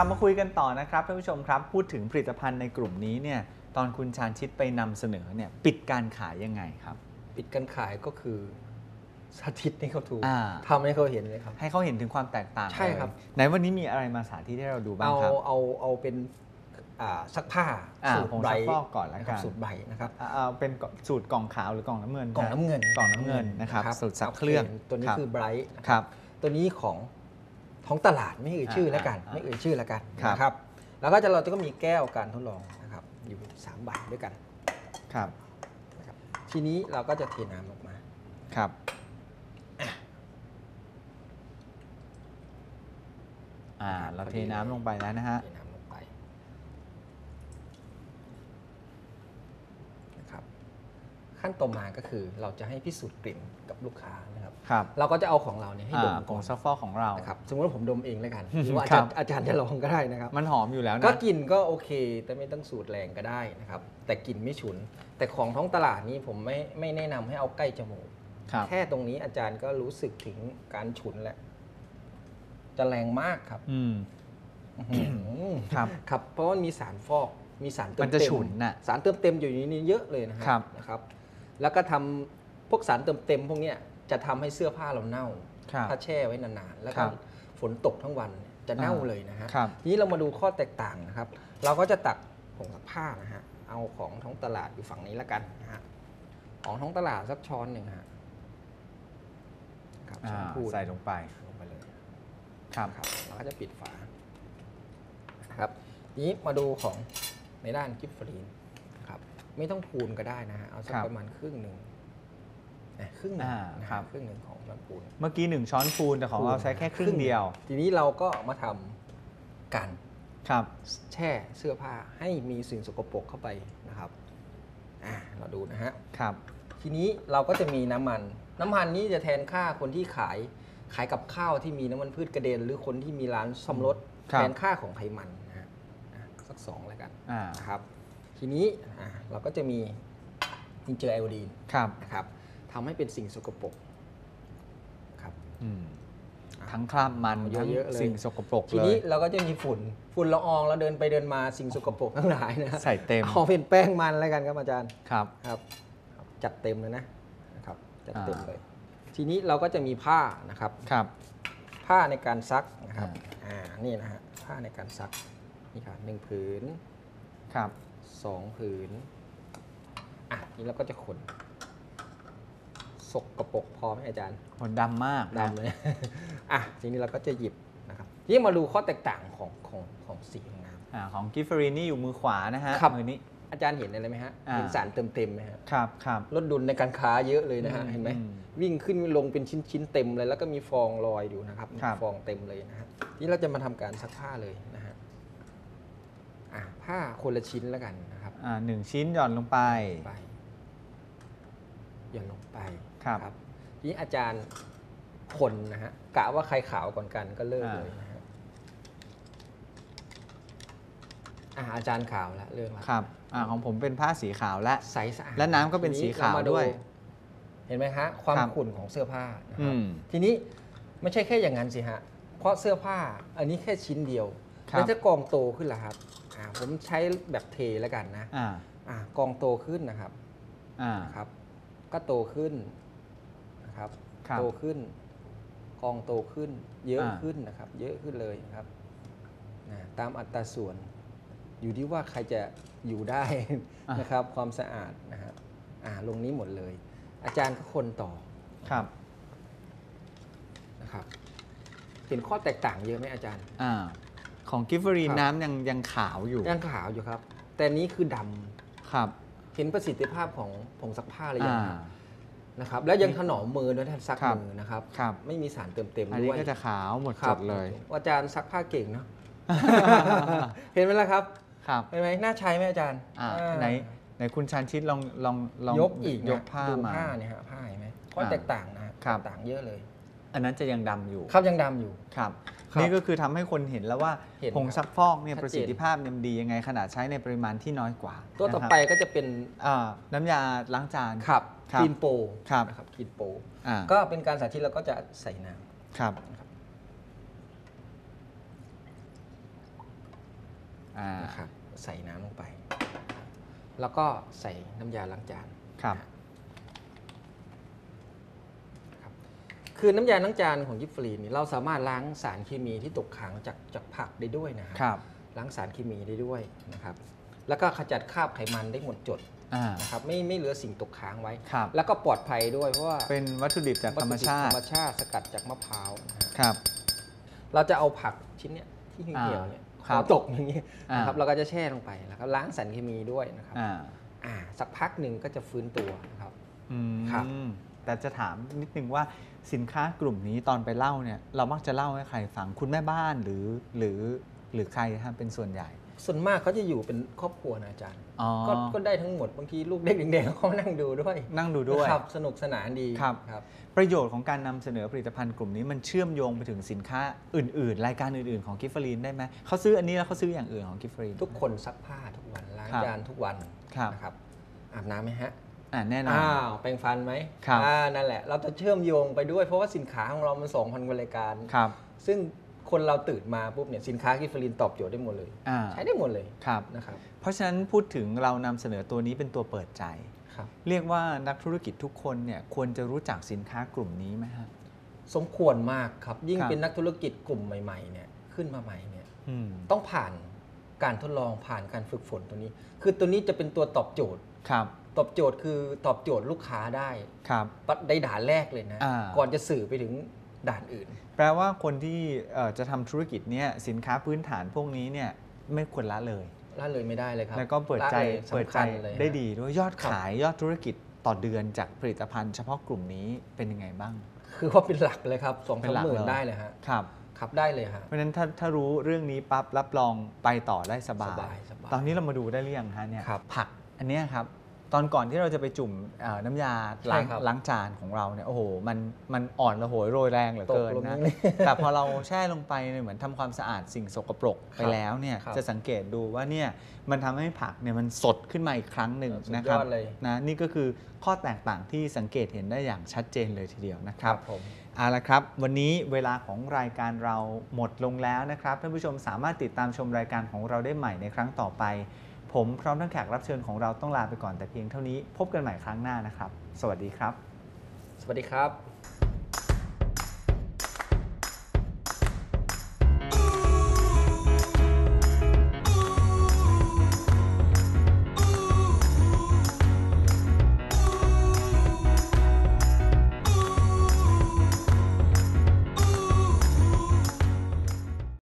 ลับมาคุยกันต่อนะครับท่านผู้ชมครับ พูดถึงผลิตภัณฑ์ในกลุ่มนี้เนี่ยตอนคุณชาญชิดไปนำเสนอเนี่ยปิดการขายยังไงครับ ปิดการขายก็คือสาธิตให้เขาถูกอ่า ทำให้เขาเห็นเลยครับ ให้เขาเห็นถึงความแตกต่างใช่ครับ เลยไหนวันนี้มีอะไรมาสาธิตให้เราดูบ้างเอาครับ เอาเอาเป็นอ่าซักผ้าอ่าสูตรผงใบซักฟอกก่อนละนะคกัรับนสูตรใบนะครับ อ่าเอาเป็นสูตรกล่องขาวหรือกล่องน้ำเงินกล่องน้ำเงินกล่องน้ำเงินนะครับสูตรซักเครื่องโตัวนี้รับคือไบรท์ครับ ตัวนี้ของ ท้องตลาดไม่เอ่ยชื่อแล้วกันอ่าไม่เอ่ยชื่อแล้วกันครับนะครับ แล้วก็จะเราจะก็มีแก้วการทดลองนะครับอยู่สามใบด้วยกันครับนะครับ ทีนี้เราก็จะเทน้ำออกมาครับอ่าเราเทน้ำลงไปแล้วนะฮะเทน้ำลงไปนะครับ ขั้นต่อมาก็คือเราจะให้พิสูจน์กลิ่นกับลูกค้านะครับ ครับเราก็จะเอาของเราเนี่ยให้ดมอ่าผก่องนซักฟอกของเรา นะครับสมมติว่าผมดมเองแล้วกันหรือว่าอาครัจารบย์อาจารย์จะลองก็ได้นะครับ มันหอมอยู่แล้วนะก็กลิ่นก็โอเค แต่ไม่ต้องสูตรแรงก็ได้นะครับ แต่กลิ่นไม่ฉุน แต่ของท้องตลาดนี้ผมไม่ไม่แนะนำให้เอาใกล้จมูก ครับ แค่ตรงนี้อาจารย์ก็รู้สึกถึงการฉุนแล้วจะแรงมากครับอืม อื้อหือครับครับเพราะว่ามีสารฟอกมีสารเติมมันจะเต็มฉุนน่ะสารเติมเต็มอยู่ในนี้เยอะเลยนะฮะครับ นะครับ แล้วก็ทำพวกสารเติมเต็มพวกเนี้ยจะทำให้เสื้อผ้าเราเน่าครับถ้าแช่ไว้นานๆ แล้วคก็รับฝนตกทั้งวันเนี่ยจะเน่าอ่าเลยนะฮะครับทีนี้เรามาดูข้อแตกต่างนะครับ เราก็จะตักผงซักผ้านะฮะ เอาของท้องตลาดอยู่ฝั่งนี้แล้วกันนะฮะ ของท้องตลาดสักช้อนหนึ่งฮะครับอ่าช้อนพูดใส่ลงไป ลงไปเลย ครับครับเราก็จะปิดฝานะครับทีนี้มาดูของในด้านกิฟฟรีนนะครับ ไม่ต้องพูนก็ได้นะฮะเอาสักครับประมาณครึ่งหนึ่งอะครึ่งหนึ่งอ่านะครัฮะบ ครึ่งหนึ่งของช้อนพูน เมื่อกี้หนึ่งช้อนพูนแต่ของเราใช้แค่ครึ่งเดียวทีนี้เราก็มาทำกันครับ แช่เสื้อผ้าให้มีสิ่งสกปรกเข้าไปนะครับอ่าเราดูนะฮะ ครับ ทีนี้เราก็จะมีน้ำมัน น้ำมันนี้จะแทนค่าคนที่ขายขายกับข้าวที่มีน้ำมันพืชกระเด็น หรือคนที่มีร้านซ่อมรถครับ แทนค่าของไขมันนะฮะอะสักสองแล้วกันอ่านะครับ ทีนี้อะเราก็จะมีทิงเจอร์ไอโอดีนครับนะครับทำให้เป็นสิ่งสกปรกครับอืมอะทั้งคราบมันเยอะทั้งๆเลยสิ่งสกปรกทีเลนี้ยเราก็จะมีฝุ่นฝุ่นละอองเราเดินไปเดินมาสิ่งสกปรกทั้งหลายนะใส่เต็มเอาเป็นแป้งมันแล้วกันครับอาจารย์ครับครับครับจัดเต็มเลยนะนะครับจัดเต็มอ่าเลย ทีนี้เราก็จะมีผ้านะครับครับ ผ้าในการซักนะครับอ่าอ่านี่นะฮะผ้าในการซักนี่ค่ะหนึ่งผืนครับ สองผืน อะ นี่เราก็จะขน สกกระปรกพอไหมอาจารย์คนดำมากนะดำเลย อะ ทีนี้เราก็จะหยิบนะครับทีนี้มาดูข้อแตกต่างของของของสีของน้ำอ่าของกิฟเฟอรีนี่อยู่มือขวานะฮะครับมือนี้อาจารย์เห็นอะไรไหมฮะ อ่า เห็นสารเติมเต็มๆไหมฮะ ครับครับ ลดดุลในการค้าเยอะเลยนะฮะ อืมเห็นไหมอืมวิ่งขึ้นวิ่งลงเป็นชิ้นๆเต็มเลย แล้วก็มีฟองลอยอยู่นะครับมีครับ ฟองเต็มเลยนะฮะ นี่เราจะมาทำการซักผ้าเลยนะฮะ อะผ้าคนละชิ้นแล้วกันนะครับอ่าหนึ่งชิ้นหย่อนลงไปไปหย่อนลงไปครับ ทีนี้อาจารย์คนนะฮะกะว่าใครขาวก่อนกันก็เลิกอ่าเลยนะฮะอะอาจารย์ขาวแล้วเรื่องละครับอ่าของผมเป็นผ้าสีขาวและใสสะอาดและน้ำก็เป็นทีสีขาวเรมด้วย เห็นไหมฮะความครับขุ่นของเสื้อผ้านะคอืรับมทีนี้ไม่ใช่แค่อย่างนั้นสิฮะเพราะเสื้อผ้าอันนี้แค่ชิ้นเดียวครับแล้วจะกองโตขึ้นล่ะครับ อ่าผมใช้แบบเทแล้วกันนะอ่าอ่ากองโตขึ้นนะครับอ่า นะครับ ก็โตขึ้นนะครับ ครับโตขึ้น กองโตขึ้น เยอะอ่า ขึ้นนะครับ เยอะขึ้นเลยนะครับนะตามอัตราส่วน อยู่ที่ว่าใครจะอยู่ได้ นะครับ ความสะอาดนะครับอ่าลงนี้หมดเลย อาจารย์ก็คนต่อครับนะครับ เห็นข้อแตกต่างเยอะไหมอาจารย์ อ่า ของกิฟเฟอรีครับ น้ำยังยังขาวอยู่ยังขาวอยู่ครับ แต่นี้คือดำครับเห็นประสิทธิภาพของผงซักผ้าหรือยัอ่างครับนะครับแล้วยังถนอมมือด้วยท่านซักครับมือนะครับ ครับ ไม่มีสารเติมเต็มอันด้นี้วยก็จะขาวหมดคจรับดเลย อาจารย์ซักผ้าเก่งเนาะ เห็นไหมล่ะครับครับเห็นไหมน่าใช้ไหมอาจารย์อ่าอ่าไหนไหนคุณชันชิดลองลองลองยกอีกนะยกผ้าดูมา ผ้าเนี่ยฮะผ้าเห็นไหมข้ออ่าแตกต่างนะฮะครับ แตกต่างเยอะเลย อันนั้นจะยังดำอยู่ครับยังดำอยู่ ครับ ครับนี่ก็คือทำให้คนเห็นแล้วว่าเห็นผงซักฟอกเนี่ยชัดเจน ประสิทธิภาพเนี่ยมันดียังไง ขนาดใช้ในปริมาณที่น้อยกว่าตัวต่อนะครับไปก็จะเป็นอ่าน้ำยาล้างจานขับครับคีนโปครับนะครับคีนโปอ่าก็เป็นการสาธิตแล้วก็จะใส่น้ครับำนะครับอ่านะครับใส่น้ำลงไป แล้วก็ใส่น้ำยาล้างจาน ครับครั คือน้ำยาล้างจานของยิปฟรีนนี่เราสามารถล้างสารเคมีที่ตกค้างจากจากผักได้ด้วยนะคครับรับ ล้างสารเคมีได้ด้วยนะครับ แล้วก็ขจัดคราบไขมันได้หมดจดอ่า นะครับไม่ไม่เหลือสิ่งตกค้างไว้ ครับ แล้วก็ปลอดภัยด้วยเพราะว่าเป็นวัตถุดิบจากธรรมชาวัตถุดิบธติรรมชาติสกัดจากมะพร้าวนะฮะ ครับ เราจะเอาผักชิ้นเนี้ยที่เหี่ยวๆเนี่ยครับตกอย่างนี้อ่า นะครับเราก็จะแช่ลงไปแล้วก็ล้างสารเคมีด้วยนะครับอ่า อ่าสักพักหนึ่งก็จะฟื้นตัวนะครับ อืม ครับ แต่จะถามนิดนึงว่าสินค้ากลุ่มนี้ตอนไปเล่าเนี่ยเรามักจะเล่าให้ใครฟังคุณแม่บ้านหรือหรือหรือใครฮะเป็นส่วนใหญ่ ส่วนมากเขาจะอยู่เป็นครอบครัวนะอาจารย์อ๋อ ก็ก็ได้ทั้งหมดบางทีลูกเด็กแดงๆเขานั่งดูด้วยนั่งดูด้วยนะครับสนุกสนานดีครับ ครับ ประโยชน์ของการนำเสนอผลิตภัณฑ์กลุ่มนี้มันเชื่อมโยงไปถึงสินค้าอื่น ๆ รายการอื่น ๆ ของกิฟฟรีนได้ไหมเขาซื้ออันนี้แล้วเขาซื้ออย่างอื่นของกิฟฟรีน ทุกคนซักผ้าทุกวันล้างครับจานทุกวันครับ นะครับอาบน้ำไหมฮะ อ่าแน่นอน อ้าวแปรงฟันไหมครับ อ่านั่นแหละ เราจะเชื่อมโยงไปด้วยเพราะว่าสินค้าของเรามัน2,000กว่ารายการ ครับซึ่งคนเราตื่นมาปุ๊บเนี่ยสินค้ากิฟฟลินตอบโจทย์ได้หมดเลย อ่าใช้ได้หมดเลยครับ นะครับเพราะฉะนั้นพูดถึงเรานำเสนอตัวนี้เป็นตัวเปิดใจ ครับ เรียกว่านักธุรกิจทุกคนเนี่ยควรจะรู้จักสินค้ากลุ่มนี้ไหมฮะ สมควรมากครับ ยิ่งครับ เป็นนักธุรกิจกลุ่มใหม่ๆเนี่ยขึ้นมาใหม่เนี่ยอืมต้องผ่านการทดลองผ่านการฝึกฝนตัวนี้ คือตัวนี้จะเป็นตัวตอบโจทย์ ครับ ตอบโจทย์คือตอบโจทย์ลูกค้าได้ครับได้ด่านแรกเลยนะอ่าก่อนจะสื่อไปถึงด่านอื่น แปลว่าคนที่เอ่อจะทำธุรกิจเนี่ยสินค้าพื้นฐานพวกนี้เนี่ยไม่ควรละเลยละเลยไม่ได้เลยครับ แล้วก็เปิดใจละเลยเปิดสำใจคัญเลยได้ฮะดีด้วยยอดครับขายยอดธุรกิจต่อเดือนจากผลิตภัณฑ์เฉพาะกลุ่มนี้เป็นยังไงบ้าง คือว่าเป็นหลักเลยครับสองเป็สานมหลักหมื่นเลยได้เลยฮะครับขับได้เลยฮะเพราะฉะนั้นถ้าถ้ารู้เรื่องนี้ปั๊บรับรองไปต่อได้สบาสยบายสบายตอนนี้เรามาดูได้หรือยังฮะเนี่ยครับผักอันเนี้ยครับ ตอนก่อนที่เราจะไปจุ่มเอ่อน้ำยาล้างใช่ครับล้างจานของเราเนี่ยโอ้โหมันมันอ่อนระโหยโรยแรงเหลือเกินตกลงนะนี่แต่พอเราแช่ลงไปเนี่ยเหมือนทำความสะอาดสิ่งสกปรกไปครับแล้วเนี่ยครับจะสังเกตดูว่าเนี่ยมันทำให้ผักเนี่ยมันสดขึ้นมาอีกครั้งหนึ่งสุดนะครับยอดเลยนะนี่ก็คือข้อแตกต่างที่สังเกตเห็นได้อย่างชัดเจนเลยทีเดียวนะครับผมเอาละครับ วันนี้เวลาของรายการเราหมดลงแล้วนะครับท่านผู้ชมสามารถติดตามชมรายการของเราได้ใหม่ในครั้งต่อไป ผมพร้อมทั้งแขกรับเชิญของเราต้องลาไปก่อนแต่เพียงเท่านี้ พบกันใหม่ครั้งหน้านะครับ สวัสดีครับ สวัสดีครับ